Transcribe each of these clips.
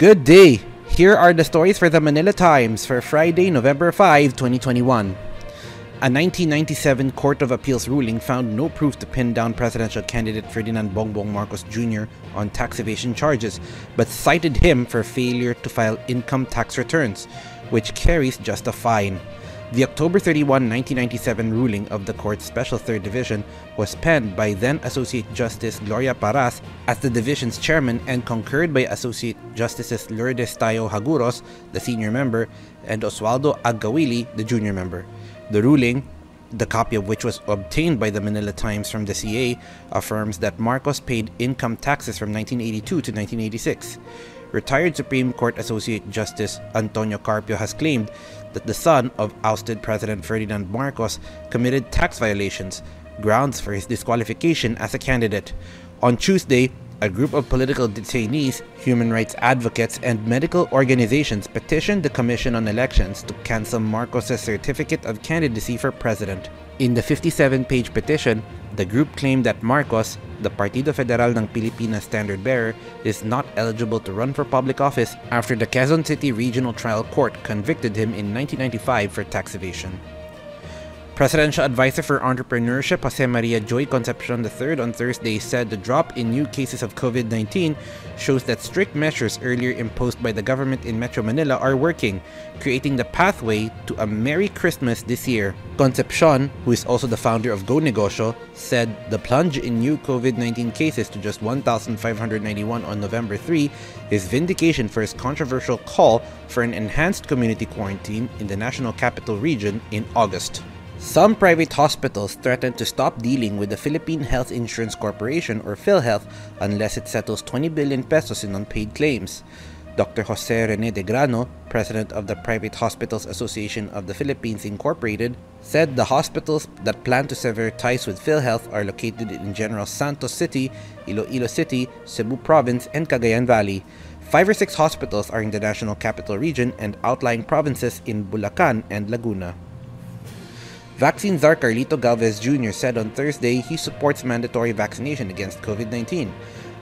Good day! Here are the stories for the Manila Times for Friday, November 5, 2021. A 1997 Court of Appeals ruling found no proof to pin down presidential candidate Ferdinand Bongbong Marcos Jr. on tax evasion charges, but cited him for failure to file income tax returns, which carries just a fine. The October 31, 1997 ruling of the court's Special Third Division was penned by then Associate Justice Gloria Paras as the division's chairman and concurred by Associate Justices Lourdes Tayao-Jaguros, the senior member, and Oswaldo Agcaoili, the junior member. The ruling, the copy of which was obtained by the Manila Times from the CA, affirms that Marcos paid income taxes from 1982 to 1986. Retired Supreme Court Associate Justice Antonio Carpio has claimed that the son of ousted President Ferdinand Marcos committed tax violations, grounds for his disqualification as a candidate. On Tuesday, a group of political detainees, human rights advocates, and medical organizations petitioned the Commission on Elections to cancel Marcos' certificate of candidacy for president. In the 57 page petition, the group claimed that Marcos, the Partido Federal ng Pilipinas standard bearer, is not eligible to run for public office after the Quezon City Regional Trial Court convicted him in 1995 for tax evasion. Presidential Advisor for Entrepreneurship Jose Maria Joy Concepcion III on Thursday said the drop in new cases of COVID 19 shows that strict measures earlier imposed by the government in Metro Manila are working, creating the pathway to a Merry Christmas this year. Concepcion, who is also the founder of Go Negosyo, said the plunge in new COVID 19 cases to just 1,591 on November 3 is vindication for his controversial call for an enhanced community quarantine in the National Capital Region in August. Some private hospitals threatened to stop dealing with the Philippine Health Insurance Corporation or PhilHealth unless it settles 20 billion pesos in unpaid claims. Dr. Jose Rene de Grano, president of the Private Hospitals Association of the Philippines Incorporated, said the hospitals that plan to sever ties with PhilHealth are located in General Santos City, Iloilo City, Cebu Province, and Cagayan Valley. Five or six hospitals are in the National Capital Region and outlying provinces in Bulacan and Laguna. Vaccine czar Carlito Galvez Jr. said on Thursday he supports mandatory vaccination against COVID 19.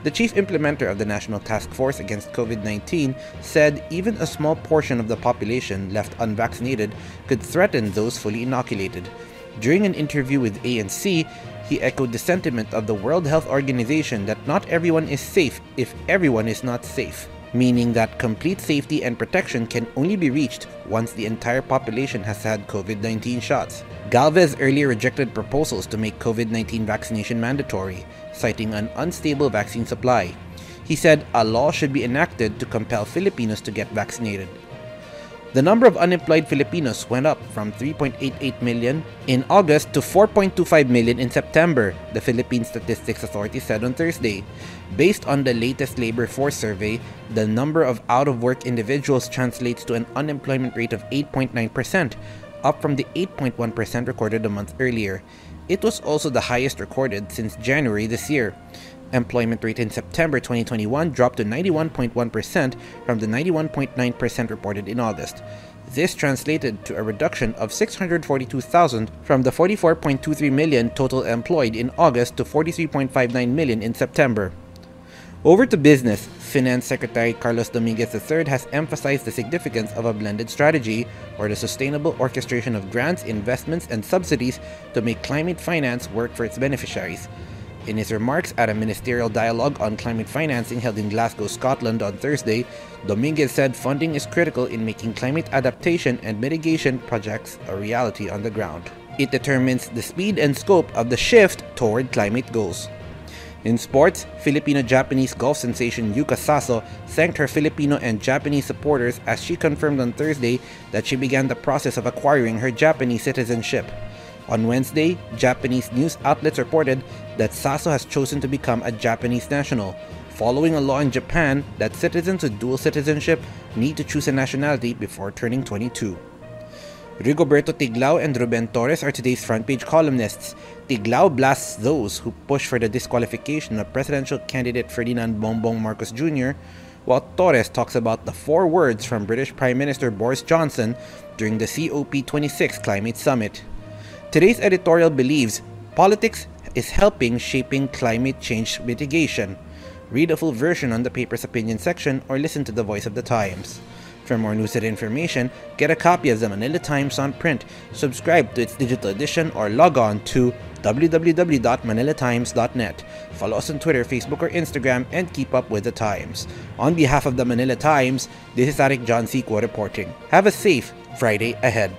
The chief implementer of the National Task Force against COVID 19 said even a small portion of the population left unvaccinated could threaten those fully inoculated. During an interview with ANC, he echoed the sentiment of the World Health Organization that not everyone is safe if everyone is not safe meaning that complete safety and protection can only be reached once the entire population has had COVID 19 shots. Galvez earlier rejected proposals to make COVID 19 vaccination mandatory, citing an unstable vaccine supply. He said a law should be enacted to compel Filipinos to get vaccinated. The number of unemployed Filipinos went up from 3.88 million in August to 4.25 million in September, the Philippine Statistics Authority said on Thursday. Based on the latest labor force survey, the number of out of work individuals translates to an unemployment rate of 8.9%, up from the 8.1% recorded a month earlier. It was also the highest recorded since January this year. Employment rate in September 2021 dropped to 91.1% from the 91.9% reported in August. This translated to a reduction of 642,000 from the 44.23 million total employed in August to 43.59 million in September. Over to business, Finance Secretary Carlos Dominguez III has emphasized the significance of a blended strategy, or the sustainable orchestration of grants, investments, and subsidies to make climate finance work for its beneficiaries. In his remarks at a ministerial dialogue on climate financing held in Glasgow, Scotland on Thursday, Dominguez said funding is critical in making climate adaptation and mitigation projects a reality on the ground. It determines the speed and scope of the shift toward climate goals. In sports, Filipino-Japanese golf sensation Yuka Saso thanked her Filipino and Japanese supporters as she confirmed on Thursday that she began the process of acquiring her Japanese citizenship. On Wednesday, Japanese news outlets reported that Saso has chosen to become a Japanese national, following a law in Japan that citizens with dual citizenship need to choose a nationality before turning 22. Rigoberto Tiglao and Ruben Torres are today's front page columnists. Tiglao blasts those who push for the disqualification of presidential candidate Ferdinand Bongbong Marcos Jr., while Torres talks about the four words from British Prime Minister Boris Johnson during the COP26 climate summit. Today's editorial believes politics is helping shaping climate change mitigation. read a full version on the paper's opinion section, or listen to the voice of the Times. For more news and information, get a copy of the Manila Times on print, subscribe to its digital edition, or log on to www.manilatimes.net. Follow us on Twitter, Facebook, or Instagram, and keep up with the Times. On behalf of the Manila Times, this is Arik John Sequo reporting. Have a safe Friday ahead.